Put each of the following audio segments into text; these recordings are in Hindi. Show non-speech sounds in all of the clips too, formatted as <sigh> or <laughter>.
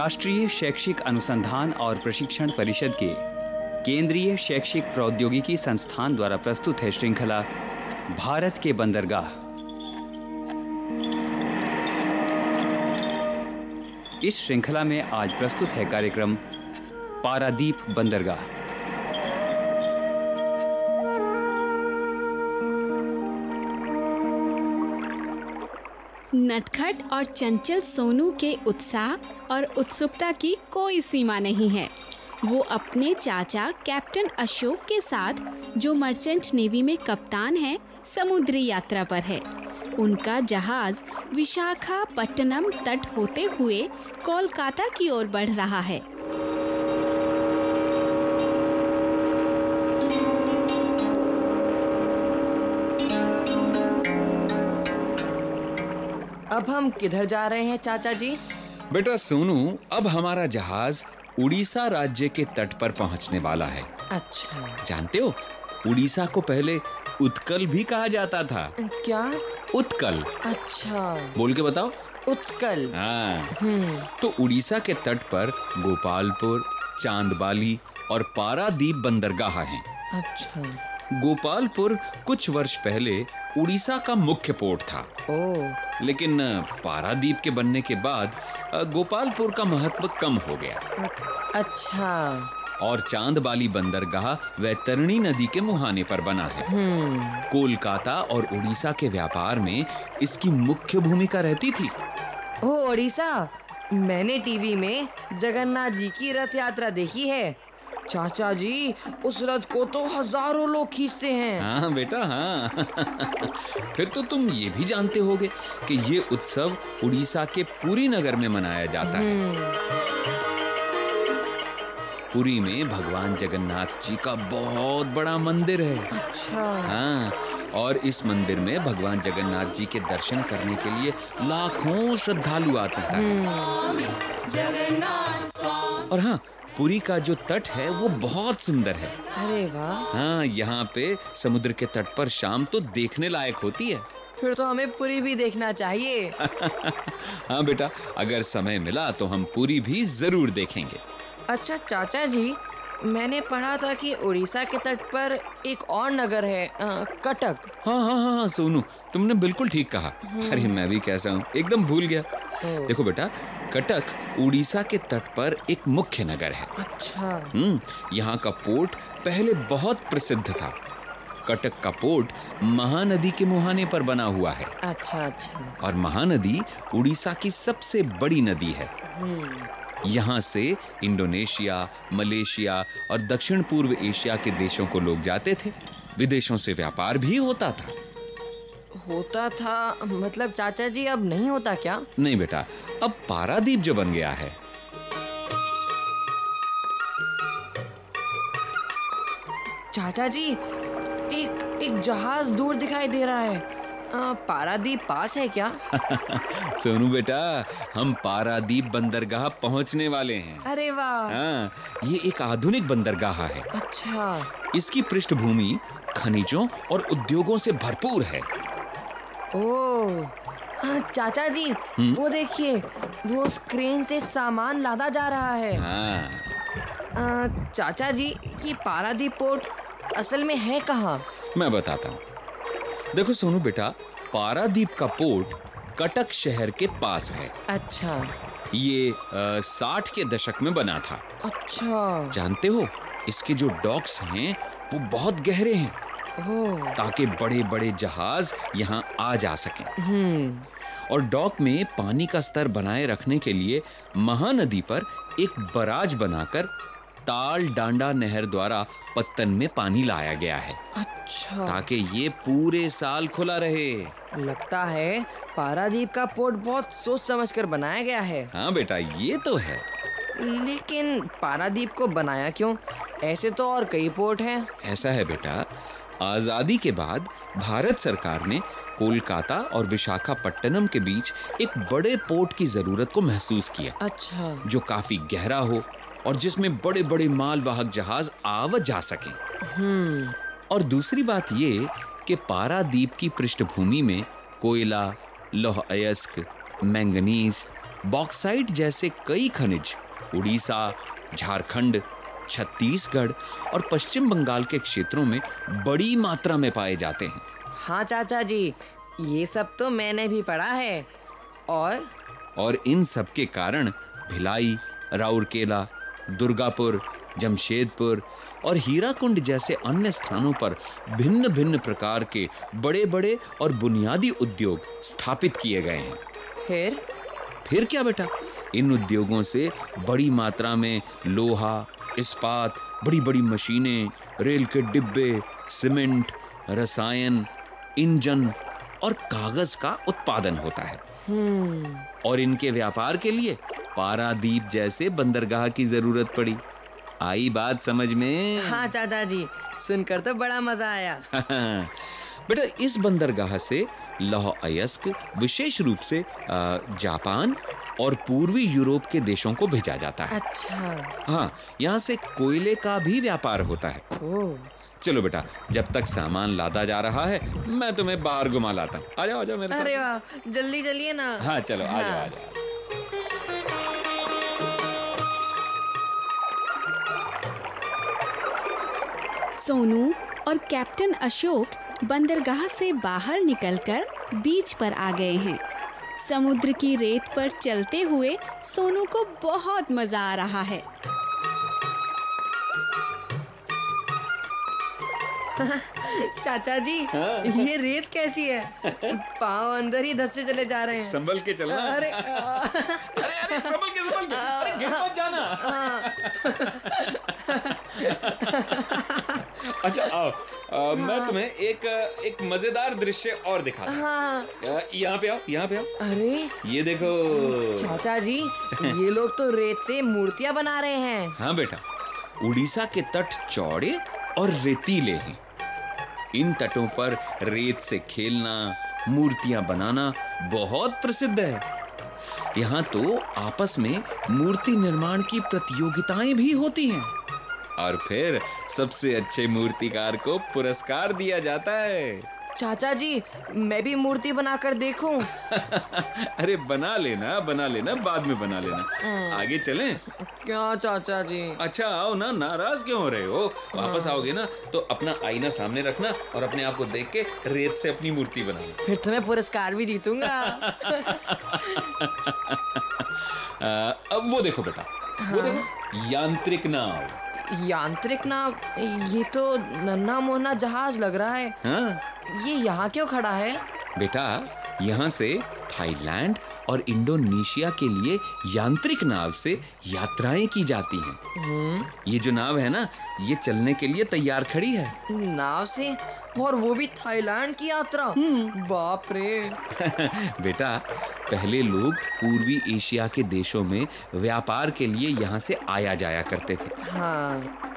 राष्ट्रीय शैक्षिक अनुसंधान और प्रशिक्षण परिषद के केंद्रीय शैक्षिक प्रौद्योगिकी संस्थान द्वारा प्रस्तुत है श्रृंखला भारत के बंदरगाह। इस श्रृंखला में आज प्रस्तुत है कार्यक्रम पारादीप बंदरगाह। नटखट और चंचल सोनू के उत्साह और उत्सुकता की कोई सीमा नहीं है। वो अपने चाचा कैप्टन अशोक के साथ, जो मर्चेंट नेवी में कप्तान है, समुद्री यात्रा पर है। उनका जहाज़ विशाखापट्टनम तट होते हुए कोलकाता की ओर बढ़ रहा है। अब हम किधर जा रहे हैं चाचा जी? बेटा सोनू अब हमारा जहाज़ उड़ीसा राज्य के तट पर पहुँचने वाला है। अच्छा। जानते हो उड़ीसा को पहले उत्कल भी कहा जाता था। क्या? उत्कल। अच्छा। बोल के बताओ। उत्कल। हाँ। हम्म। तो उड़ीसा के तट पर गोपालपुर चांदबाली और पारादीप बंदरगाह हैं। अच्छा। गोपालपुर कुछ वर्ष पहले उड़ीसा का मुख्य पोर्ट था। ओ। लेकिन पारादीप के बनने के बाद गोपालपुर का महत्व कम हो गया। अच्छा। और चांदबाली बंदरगाह वैतरणी नदी के मुहाने पर बना है। हम्म। कोलकाता और उड़ीसा के व्यापार में इसकी मुख्य भूमिका रहती थी। ओ उड़ीसा मैंने टीवी में जगन्नाथ जी की रथ यात्रा देखी है। चाचा जी उस रथ को तो हज़ारों लोग खींचते हैं। हाँ बेटा हाँ। <laughs> फिर तो तुम ये भी जानते होगे कि ये उत्सव उड़ीसा के पुरी नगर में मनाया जाता है। पुरी में भगवान जगन्नाथ जी का बहुत बड़ा मंदिर है। अच्छा। हाँ और इस मंदिर में भगवान जगन्नाथ जी के दर्शन करने के लिए लाखों श्रद्धालु आते हैं। और हाँ पुरी का जो तट है वो बहुत सुंदर है। अरे वाह। हाँ यहाँ पे समुद्र के तट पर शाम तो देखने लायक होती है। फिर तो हमें पूरी भी देखना चाहिए। <laughs> हाँ बेटा अगर समय मिला तो हम पूरी भी ज़रूर देखेंगे। अच्छा चाचा जी मैंने पढ़ा था कि उड़ीसा के तट पर एक और नगर है अ, कटक। हाँ हाँ हाँ हाँ सोनू तुमने बिल्कुल ठीक कहा। अरे मैं भी कैसा हूँ एकदम भूल गया। देखो बेटा कटक उड़ीसा के तट पर एक मुख्य नगर है। अच्छा। हम्म यहाँ का पोर्ट पहले बहुत प्रसिद्ध था। कटक का पोर्ट महानदी के मुहाने पर बना हुआ है। अच्छा अच्छा। और महानदी उड़ीसा की सबसे बड़ी नदी है। यहाँ से इंडोनेशिया मलेशिया और दक्षिण पूर्व एशिया के देशों को लोग जाते थे। विदेशों से व्यापार भी होता था। होता था मतलब चाचा जी अब नहीं होता क्या? नहीं बेटा अब पारादीप जो बन गया है। चाचा जी एक एक जहाज़ दूर दिखाई दे रहा है। अ, पारादीप पास है क्या? <laughs> सोनू बेटा हम पारादीप बंदरगाह पहुँचने वाले हैं। अरे वाह! हाँ ये एक आधुनिक बंदरगाह है। अच्छा। इसकी पृष्ठभूमि खनिजों और उद्योगों से भरपूर है। ओ चाचा जी हुँ? वो देखिए वो उस क्रेन से सामान लादा जा रहा है। हाँ। अ, चाचा जी ये पारादीप पोर्ट असल में है कहाँ? मैं बताता हूँ। देखो सोनू बेटा पारादीप का पोर्ट कटक शहर के पास है। अच्छा। ये साठ के दशक में बना था। अच्छा। जानते हो इसके जो डॉक्स हैं वो बहुत गहरे हैं। ताकि बड़े बड़े जहाज़ यहाँ आ जा सकें। हम्म। और डॉक में पानी का स्तर बनाए रखने के लिए महानदी पर एक बराज बनाकर ताल डांडा नहर द्वारा पत्तन में पानी लाया गया है। अच्छा। ताकि ये पूरे साल खुला रहे। लगता है पारादीप का पोर्ट बहुत सोच समझ कर बनाया गया है। हाँ बेटा ये तो है। लेकिन पारादीप को बनाया क्यों? ऐसे तो और कई पोर्ट हैं। ऐसा है बेटा आज़ादी के बाद भारत सरकार ने कोलकाता और विशाखापट्टनम के बीच एक बड़े पोर्ट की ज़रूरत को महसूस किया। अच्छा। जो काफ़ी गहरा हो और जिसमें बड़े बड़े मालवाहक जहाज़ आव जा सकें। हम्म। और दूसरी बात ये कि पारादीप की पृष्ठभूमि में कोयला लौह अयस्क मैंगनीज बॉक्साइट जैसे कई खनिज उड़ीसा झारखंड छत्तीसगढ़ और पश्चिम बंगाल के क्षेत्रों में बड़ी मात्रा में पाए जाते हैं। हाँ चाचा जी ये सब तो मैंने भी पढ़ा है। और? और इन सब के कारण भिलाई राउरकेला दुर्गापुर जमशेदपुर और हीराकुंड जैसे अन्य स्थानों पर भिन्न भिन्न प्रकार के बड़े बड़े और बुनियादी उद्योग स्थापित किए गए हैं। फिर? फिर क्या बेटा? इन उद्योगों से बड़ी मात्रा में लोहा इस्पात बड़ी बड़ी मशीनें रेल के डिब्बे सीमेंट रसायन इंजन और कागज़ का उत्पादन होता है। और इनके व्यापार के लिए पारादीप जैसे बंदरगाह की ज़रूरत पड़ी। आई बात समझ में? हाँ चाचा जी सुनकर तो बड़ा मज़ा आया। <laughs> बेटा इस बंदरगाह से लौह अयस्क विशेष रूप से जापान और पूर्वी यूरोप के देशों को भेजा जाता है। अच्छा। हाँ यहाँ से कोयले का भी व्यापार होता है। ओ। चलो बेटा जब तक सामान लादा जा रहा है मैं तुम्हें बाहर घुमा लाता हूँ। आ जाओ आ जाओ मेरे अरे साथ वाह जल्दी चलिए ना। हाँ चलो आ जाओ आ हाँ। जाओ। सोनू और कैप्टन अशोक बंदरगाह से बाहर निकलकर बीच पर आ गए हैं। समुद्र की रेत पर चलते हुए सोनू को बहुत मज़ा आ रहा है। <laughs> चाचा जी हाँ। ये रेत कैसी है? पाँव अंदर ही धसते चले जा रहे हैं। संभल के चलना। <laughs> अरे अरे अरे संभल के संभल के। अरे गिर मत जाना। <laughs> अच्छा आओ। अ, मैं तुम्हें एक एक मज़ेदार दृश्य और दिखाता हूँ। हाँ यहाँ पे आओ यहाँ पे आओ। अरे। ये देखो। चाचा जी ये लोग तो रेत से मूर्तियाँ बना रहे हैं। हाँ बेटा उड़ीसा के तट चौड़े और रेतीले हैं। इन तटों पर रेत से खेलना मूर्तियाँ बनाना बहुत प्रसिद्ध है। यहाँ तो आपस में मूर्ति निर्माण की प्रतियोगिताएँ भी होती हैं। और फिर सबसे अच्छे मूर्तिकार को पुरस्कार दिया जाता है। चाचा जी मैं भी मूर्ति बनाकर देखूँ। <laughs> अरे बना लेना बना लेना बाद में बना लेना। आगे चलें? क्या चाचा जी अच्छा आओ ना नाराज़ क्यों हो रहे हो? वापस आओगे ना तो अपना आईना सामने रखना और अपने आप को देख के रेत से अपनी मूर्ति बनाना फिर तो मैं पुरस्कार भी जीतूँगा। <laughs> अब वो देखो बेटा वो देखो यांत्रिक नाव। यांत्रिक नाव ये तो नन्ना मोहना जहाज़ लग रहा है। हाँ। ये यहाँ क्यों खड़ा है? बेटा यहाँ से थाईलैंड और इंडोनेशिया के लिए यांत्रिक नाव से यात्राएँ की जाती हैं। ये जो नाव है ना ये चलने के लिए तैयार खड़ी है। नाव से? और वो भी थाईलैंड की यात्रा? बाप रे। <laughs> बेटा पहले लोग पूर्वी एशिया के देशों में व्यापार के लिए यहाँ से आया जाया करते थे। हाँ।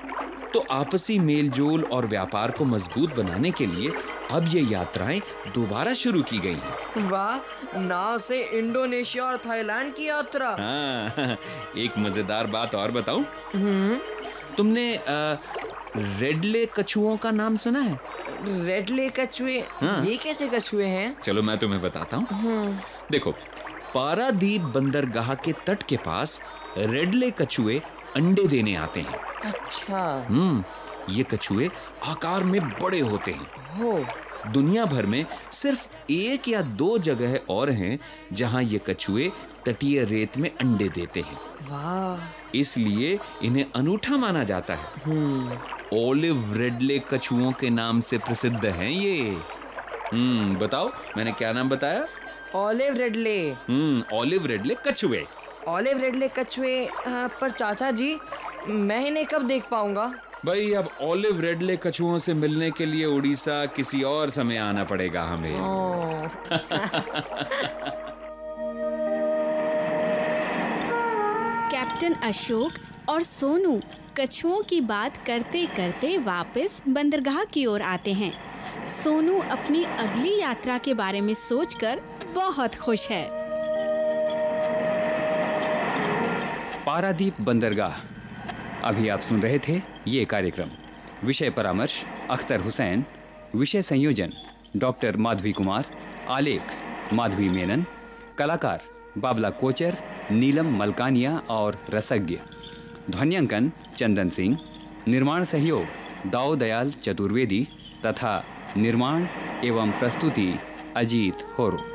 तो आपसी मेलजोल और व्यापार को मज़बूत बनाने के लिए अब ये यात्राएँ दोबारा शुरू की गई हैं। वाह नाव से इंडोनेशिया और थाईलैंड की यात्रा। हाँ <laughs> एक मज़ेदार बात और बताऊँ? तुमने अ, रेडले कछुओं का नाम सुना है? रेड लेक कछुए? हाँ। ये कैसे कछुए हैं? चलो मैं तुम्हें बताता हूँ। देखो पारादीप बंदरगाह के तट के पास रेडले कछुए अंडे देने आते हैं। अच्छा। हम्म ये कछुए आकार में बड़े होते हैं। हो दुनिया भर में सिर्फ़ एक या दो जगह और हैं जहाँ ये कछुए तटीय रेत में अंडे देते हैं। वाह। इसलिए इन्हें अनूठा माना जाता है। ओलिव रेडले कछुओं के नाम से प्रसिद्ध हैं ये। हम्म बताओ मैंने क्या नाम बताया? Olive ridley. हम्म ओलिव रेडले कछुए। ऑलिव रेडले कछुए पर चाचा जी मैं इन्हें कब देख पाऊँगा? भाई अब ऑलिव रेडले कछुओं से मिलने के लिए उड़ीसा किसी और समय आना पड़ेगा हमें। <laughs> कैप्टन अशोक और सोनू कछुओं की बात करते करते वापस बंदरगाह की ओर आते हैं। सोनू अपनी अगली यात्रा के बारे में सोचकर बहुत खुश है। पारादीप बंदरगाह। अभी आप सुन रहे थे ये कार्यक्रम। विषय परामर्श, अख्तर हुसैन। विषय संयोजन, डॉक्टर माधवी कुमार। आलेख, माधवी मेनन। कलाकार, बाबला कोचर, नीलम मलकानिया और रसज्ञ। ध्वनियांकन, चंदन सिंह। निर्माण सहयोग दाऊ दयाल चतुर्वेदी। तथा निर्माण एवं प्रस्तुति, अजीत होरो।